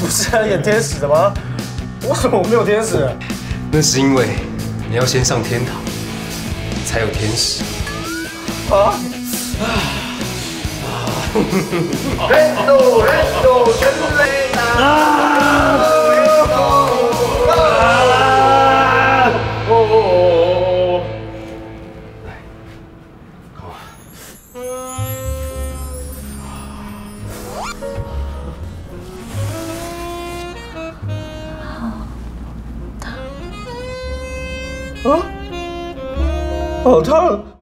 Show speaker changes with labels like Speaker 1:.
Speaker 1: 不是要，演天使的吗？为什么我没有天使？
Speaker 2: 那是因为你要先上天堂，才有天使。
Speaker 1: 啊！
Speaker 3: 人都人都人类啊！
Speaker 1: 啊！好烫！